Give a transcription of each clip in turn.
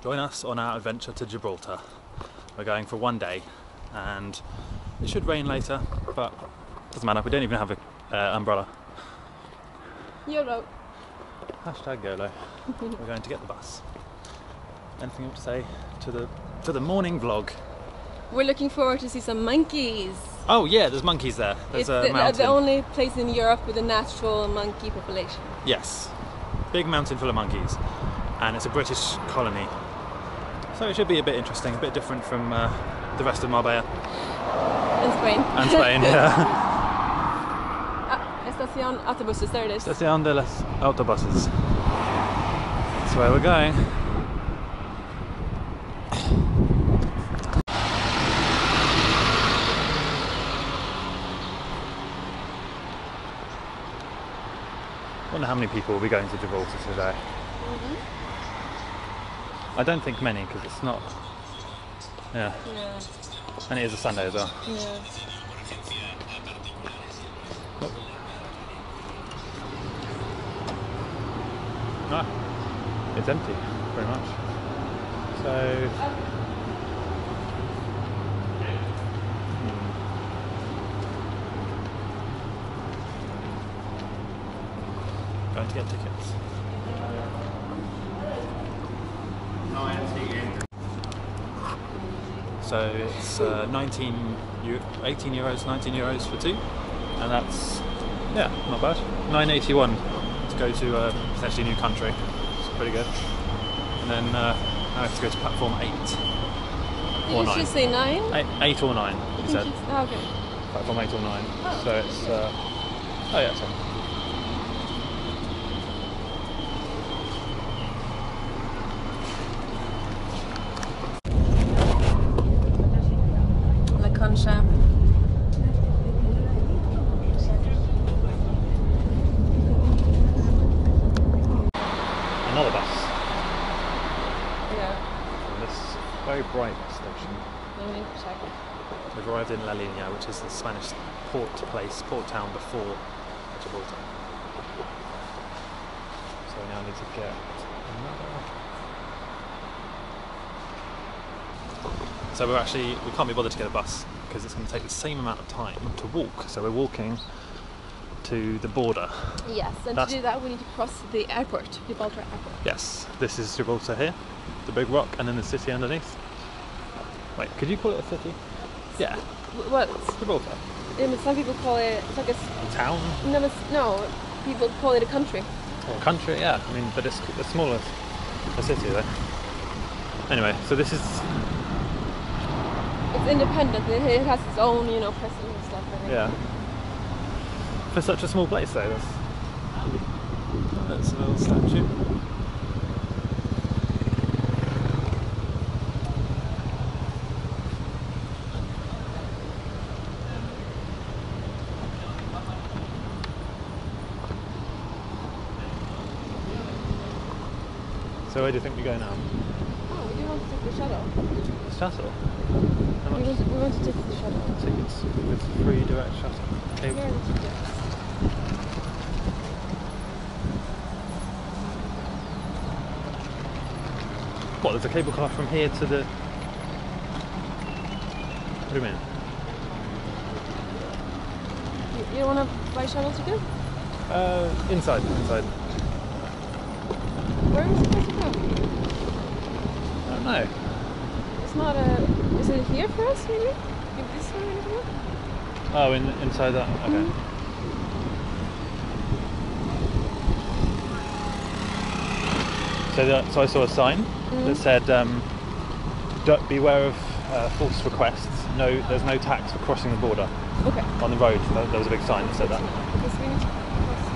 Join us on our adventure to Gibraltar. We're going for one day and it should rain later, but doesn't matter. We don't even have an uh, umbrella. YOLO. Hashtag YOLO. We're going to get the bus. Anything you want to say to the to the morning vlog? We're looking forward to see some monkeys. Oh yeah, there's monkeys there. There's it's a the, the only place in Europe with a natural monkey population. Yes, big mountain full of monkeys, and it's a British colony. So it should be a bit interesting, a bit different from uh, the rest of Marbella In Spain. and Spain. yeah. ah, Estación Autobuses, there it is. Estación de los Autobuses. That's where we're going. Wonder how many people will be going to Gibraltar today. I don't think many because it's not. Yeah, Yeah, and it is a Sunday as well. yeah. Ah, it's empty, pretty much. So. Hmm. Going to get tickets. So it's uh, 19, 18 euros, 19 euros for two, and that's yeah, not bad. 981 to go to a potentially new country. It's pretty good. And then uh, I have to go to platform eight or Did nine. you say nine? Eight, eight or nine, think said. oh, okay. Platform eight or nine. Oh, so it's uh, oh yeah, sorry. La Concha. Another bus Yeah. from this very bright station. Let me check. We've arrived in La Linea, which is the Spanish port place, port town before Gibraltar. So we now need to get another. So we're actually we can't be bothered to get a bus because it's going to take the same amount of time to walk. So we're walking to the border. Yes, and That's- to do that we need to cross the airport, Gibraltar Airport. Yes, this is Gibraltar here, the big rock, and then the city underneath. Wait, could you call it a city? Yeah, W- Well, it's- Gibraltar. I some people call it it's like a s- Town no, no, people call it a country. or country? Yeah, I mean, but it's the smallest a city though. Anyway, so this is It's independent. It, it has its own, you know, president and stuff. I think. yeah. For such a small place though, that's that's a little statue. So where do you think we go now? Oh, we do want to take the shuttle. The shuttle. How We want, we want to take the shuttle. tickets with free direct shuttle? Okay. Here are the tickets. What, there's a cable car from here to the. What do you mean? You, you want to buy shuttle ticket? Uh, inside, inside. Where is it supposed to go? I don't know. It's not a. Is it here for us, maybe? Give this one? Oh, in, inside that. Okay. So, that, so I saw a sign that said, um, "Don't beware of uh, false requests. No, there's no tax for crossing the border Okay. on the road." There there was a big sign that said that. Because we need to cross.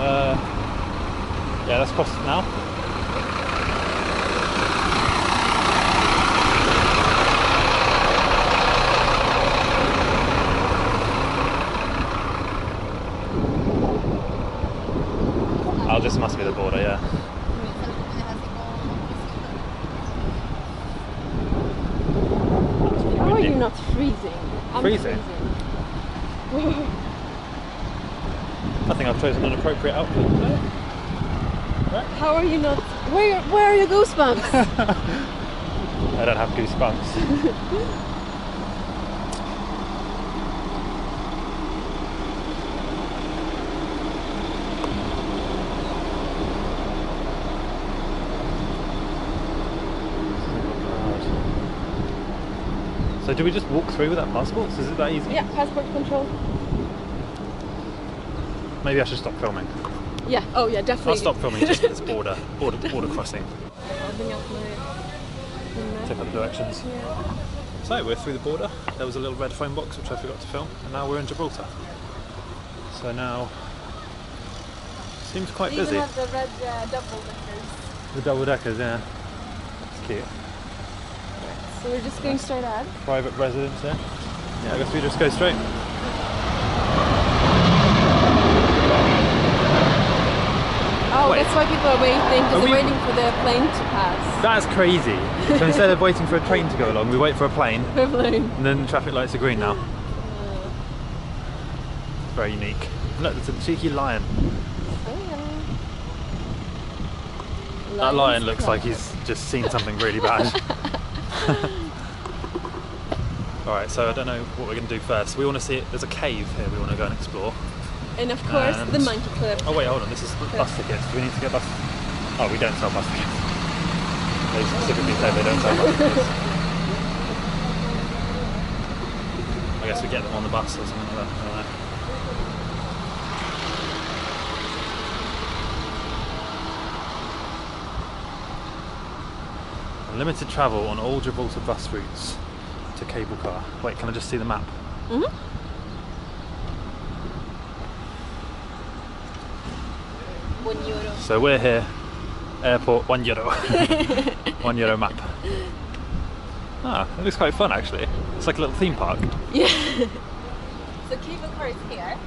Uh, yeah, let's cross now. Oh, this must be the border, yeah. You not freezing? I'm Freezing? I think I've chosen an appropriate outfit today. How are you not Where where are your goosebumps? I don't have goosebumps. So do we just walk through without passports? Is it that easy? yeah, passport control. Maybe I should stop filming. Yeah. Oh yeah, definitely. I'll stop filming just at this border, border, border crossing. I'll out my- my map. Tip of the directions. Yeah. So we're through the border. There was a little red phone box which I forgot to film, and now we're in Gibraltar. So now seems quite busy. even have the red uh, double deckers. The double deckers, yeah. It's cute. So we're just going straight ahead. Private residence there. Yeah, I guess we just go straight. Oh, Wait. that's why people are waiting because they're we- waiting for the plane to pass. That's crazy. so instead of waiting for a train to go along, we wait for a plane, The plane. and then the traffic lights are green now. It's Very unique. Look, there's a cheeky lion. That lion looks like he's just seen something really bad. Alright, so I don't know what we're going to do first. We want to see it. There's a cave here we want to go and explore. And of course, the monkey clip. Oh, wait, hold on. This is bus tickets. Do we need to get bus? Oh, we don't sell bus tickets. They specifically say they don't sell bus tickets. I guess we get them on the bus or something like that. I don't know. Limited travel on all Gibraltar bus routes to cable car. Wait, can I just see the map? Mhm. One euro. So we're here, airport, one euro. one euro map. Ah, it looks quite fun actually. It's like a little theme park. Yeah. so cable car is here.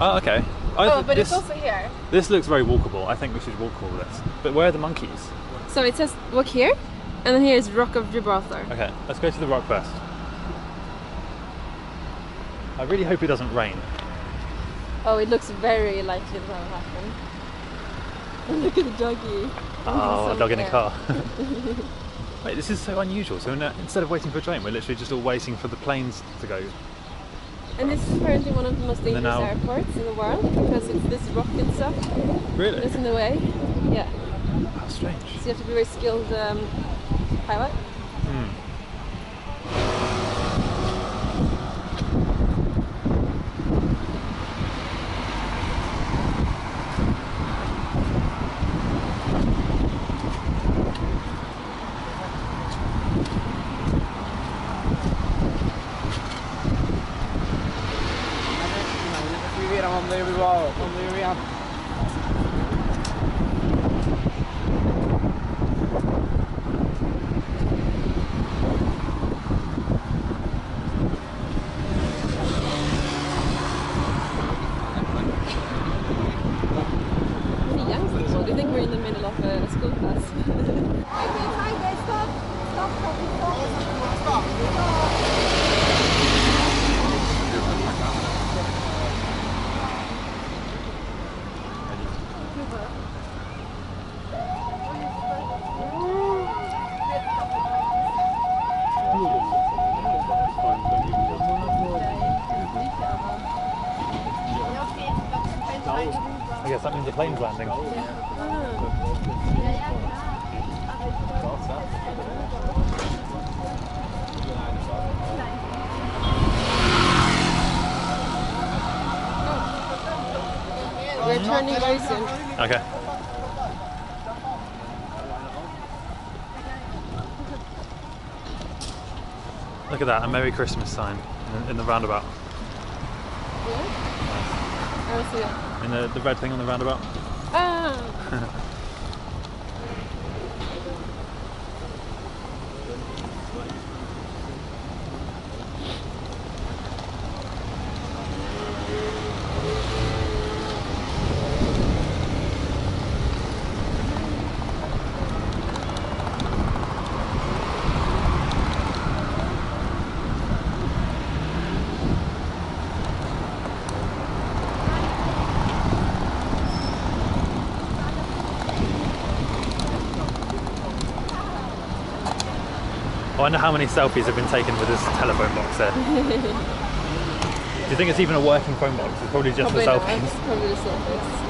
Oh, okay. I, oh, but this, it's also here. this looks very walkable. I think we should walk all this. But where are the monkeys? So it says walk here, and then here is Rock of Gibraltar. Okay, let's go to the rock first. I really hope it doesn't rain. Oh, it looks very likely that will happen. And look at the doggy. Oh, a dog in a car. Wait, this is so unusual. So instead of waiting for a train, we're literally just all waiting for the planes to go. And this is apparently one of the most dangerous airports in the world because it's this rock and stuff Really? that's in the way. Yeah. Strange. So you have to be a very skilled um, pilot. Hmm. Pretty young people. Do you think we're in the middle of a school class? I guess that means the plane's landing. We're turning soon. Okay. Look at that, a Merry Christmas sign in, in the roundabout. I see it. In the, the red thing on the roundabout. Ah. Wonder how many selfies have been taken with this telephone box there. Do you think it's even a working phone box? It's probably just Probably the not. selfies. It's probably the selfies.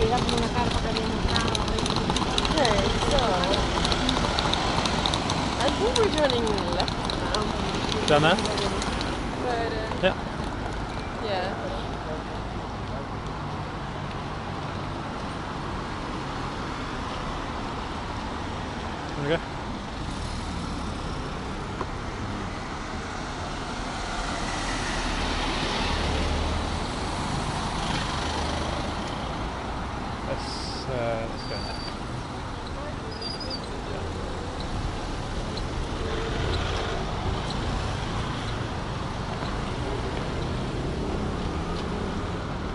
Era como una carpa que había mostrado. Okay, so I think we're turning left now. Down there? But uh, Yeah. Yeah. There we go. Let's, uh, let's go.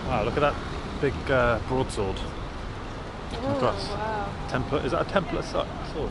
Wow, look at that big uh, broadsword. Oh, wow. Templar, is that a Templar sword?